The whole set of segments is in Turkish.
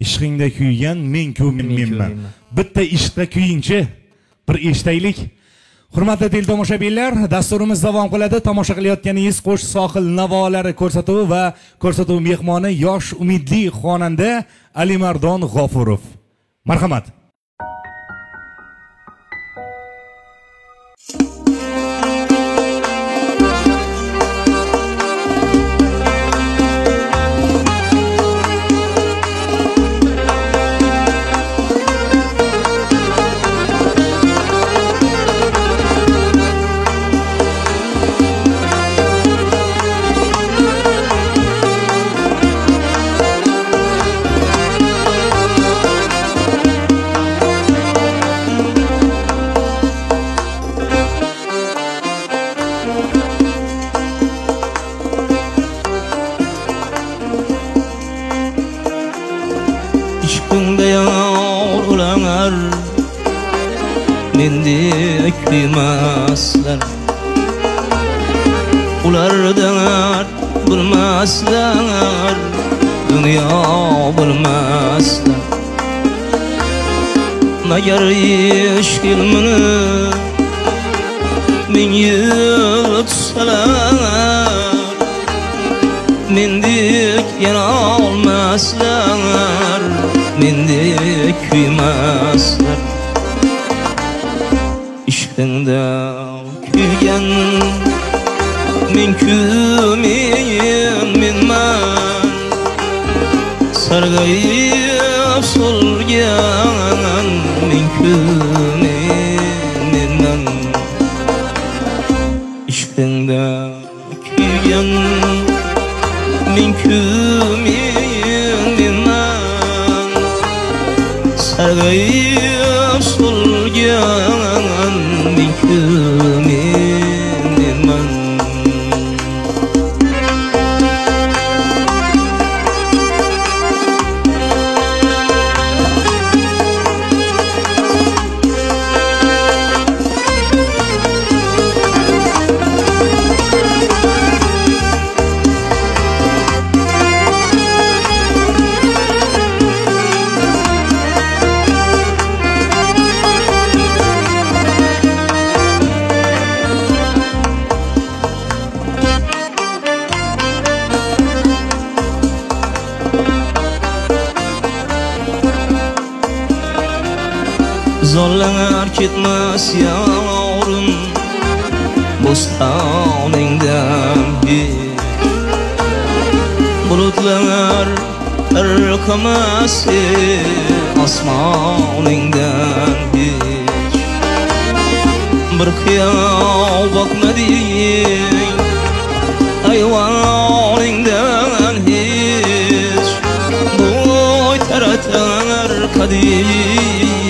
ishqingda kuygan men ku men Men ku menman bitta ishqda kuyingchi bir eshitaylik. Hurmatli teletomoshabinlar dasturimiz davom qiladi. Tomosha qilayotganingiz qo'sh sohil navolari ko'rsatuvi va ko'rsatuv mehmoni yosh umidli xonanda alimardon g'ofurov. Marhamat bilmezler Ulardan bilmezler Dünya bilmezler Meğer iş ilmini Min yıl tutsalar. Mindik yana olmazlar Mindik küymezler kuygen Min kümeyin minman Sargayıp solgan Min kümeyin minman İşkinde kuygen Zorlanır gitmez yavrum Bostaningden hiç Bulutlar ırkaması Asmaningden hiç Bir. Kıyav bakmadın Hayvaningden hiç Boy taratar kadim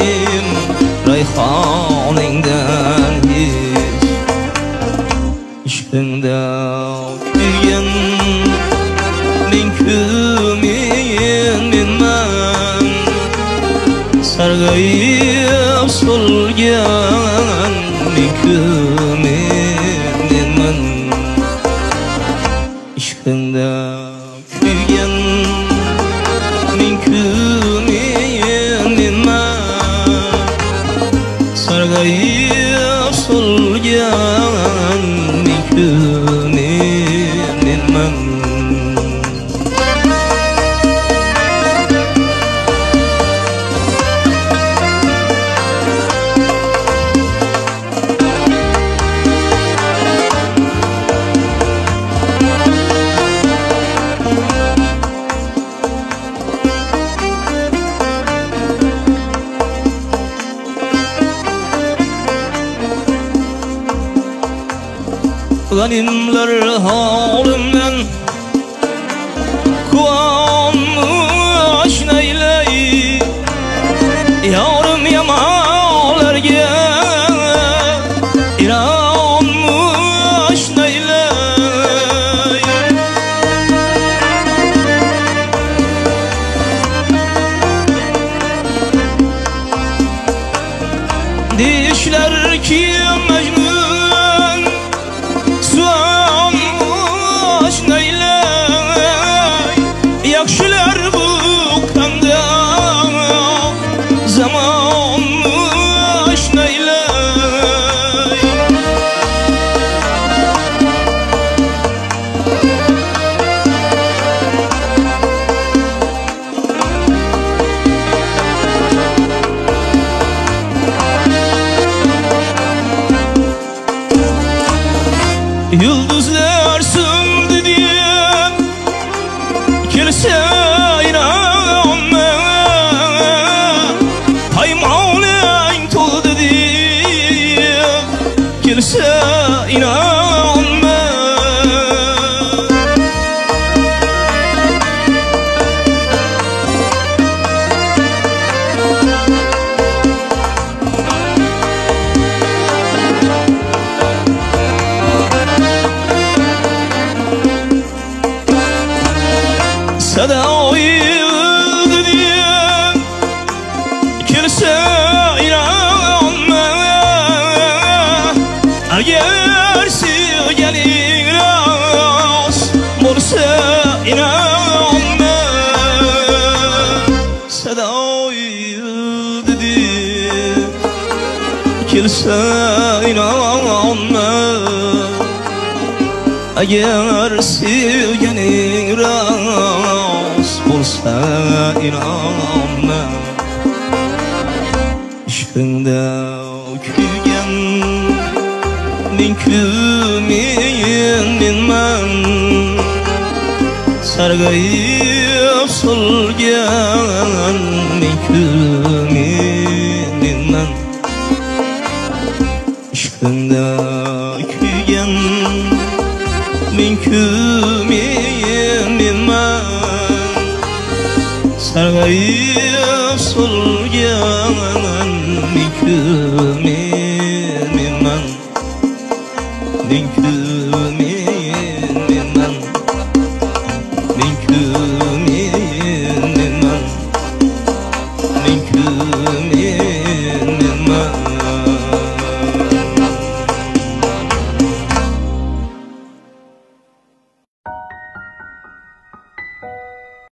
Sargayıp solgan Min Zalimler hal Yıldızlar söndü diye Kimse inanma Paymanın toldu diye Kimse inanma kimse inanma. Eğer sevginin rast olsa inanma. Aşkında kuygan min kümeyin men Sargayıp solgan min kümeyin Solgan min kümeyin